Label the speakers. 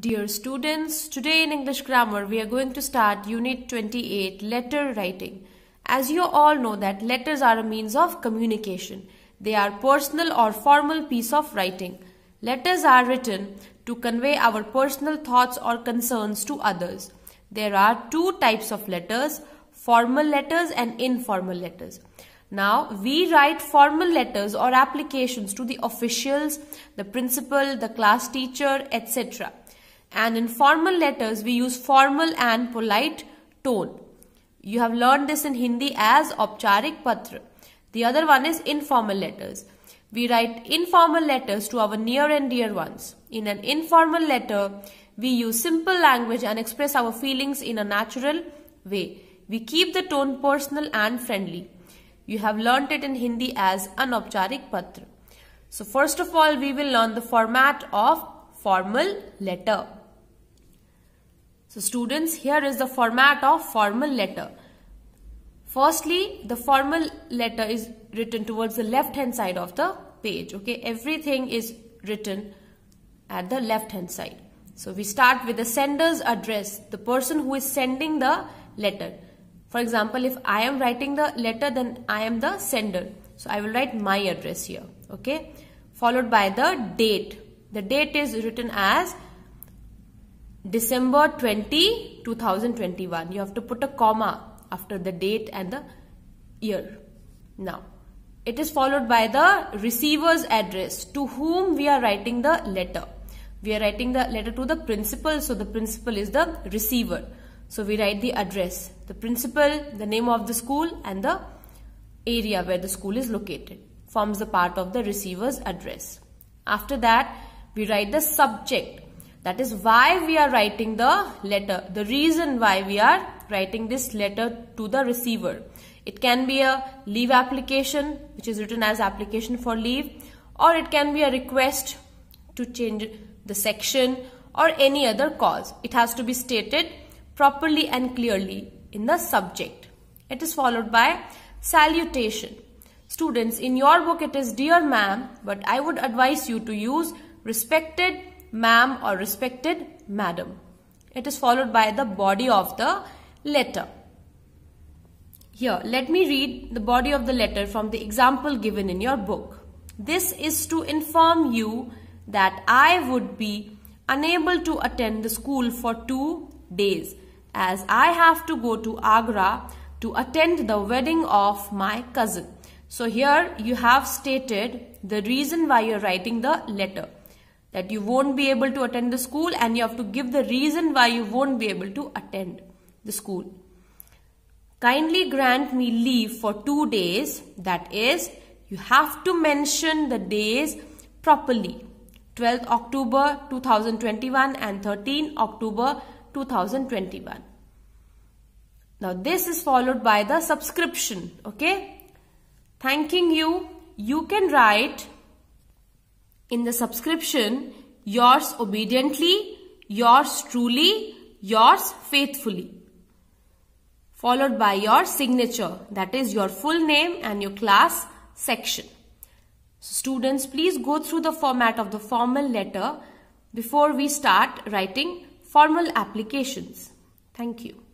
Speaker 1: Dear students, today in English Grammar we are going to start Unit 28 Letter Writing. As you all know that letters are a means of communication. They are personal or formal piece of writing. Letters are written to convey our personal thoughts or concerns to others. There are two types of letters, formal letters and informal letters. Now, we write formal letters or applications to the officials, the principal, the class teacher, etc. And in formal letters, we use formal and polite tone. You have learned this in Hindi as Opcharik Patra. The other one is informal letters. We write informal letters to our near and dear ones. In an informal letter, we use simple language and express our feelings in a natural way. We keep the tone personal and friendly. You have learnt it in Hindi as Anopcharik Patra. So first of all, we will learn the format of formal letter. So students, here is the format of formal letter. Firstly, the formal letter is written towards the left hand side of the page. Okay, everything is written at the left hand side. So we start with the sender's address, the person who is sending the letter. For example, if I am writing the letter, then I am the sender. So I will write my address here. Okay, followed by the date. The date is written as December 20, 2021. You have to put a comma after the date and the year. Now, it is followed by the receiver's address to whom we are writing the letter. We are writing the letter to the principal, so the principal is the receiver. So we write the address, the principal, the name of the school and the area where the school is located forms the part of the receiver's address. After that, we write the subject that is why we are writing the letter. The reason why we are writing this letter to the receiver. It can be a leave application which is written as application for leave or it can be a request to change the section or any other cause. It has to be stated properly and clearly in the subject. It is followed by salutation. Students, in your book it is dear ma'am, but I would advise you to use respected ma'am or respected madam. It is followed by the body of the letter. Here, let me read the body of the letter from the example given in your book. This is to inform you that I would be unable to attend the school for two days as I have to go to Agra to attend the wedding of my cousin. So here you have stated the reason why you're writing the letter that you won't be able to attend the school and you have to give the reason why you won't be able to attend the school. Kindly grant me leave for two days. That is, you have to mention the days properly. 12th October 2021 and 13 October 2021. Now this is followed by the subscription. Okay. Thanking you. You can write in the subscription, yours obediently, yours truly, yours faithfully. Followed by your signature, that is your full name and your class section. Students, please go through the format of the formal letter before we start writing formal applications. Thank you.